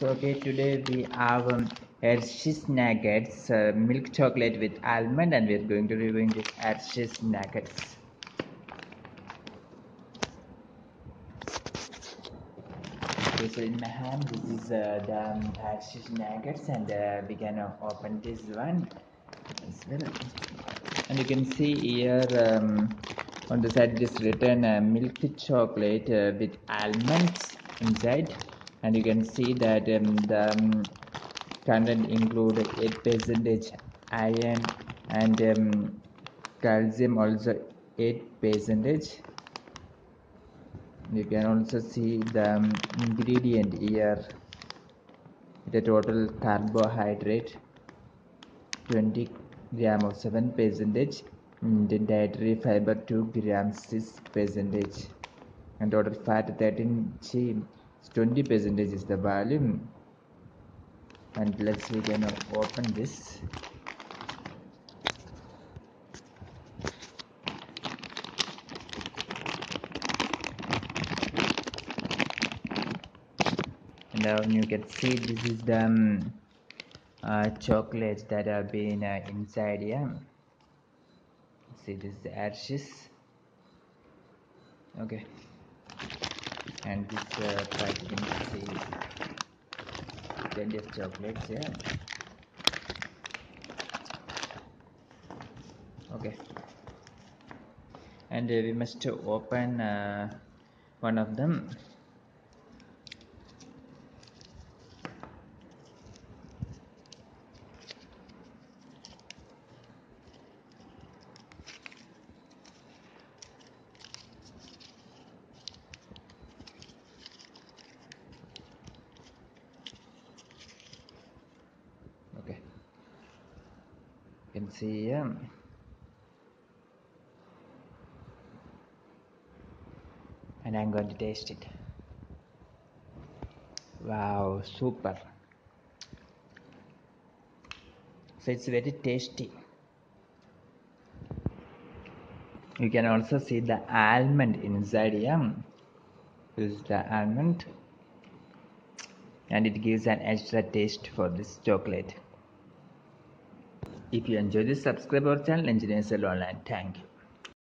Okay, today we have um, Hershey's Nuggets, uh, milk chocolate with almond, and we're going to reviewing this Hershey's Nuggets. Okay, so in my hand, this is uh, the um, Hershey's Nuggets, and uh, we can uh, open this one as well. And you can see here um, on the side it is written uh, milk chocolate uh, with almonds inside and you can see that um, the um, content include 8 percentage iron and um, calcium also 8 percentage. You can also see the um, ingredient here. The total carbohydrate 20 gram of 7 percentage. And the dietary fiber 2 grams 6 percentage. And total fat 13 g 20 percentage is the volume. And let's we can open this. And now you can see this is the um, uh, chocolates that have been uh, inside here see this is the ashes. Okay and this uh, you can see plenty chocolates here okay. And uh, we must open uh, one of them okay you can see and I'm going to taste it. Wow super. So it's very tasty. You can also see the almond inside here. This is the almond. And it gives an extra taste for this chocolate if you enjoy this subscribe our channel engineers online. Thank you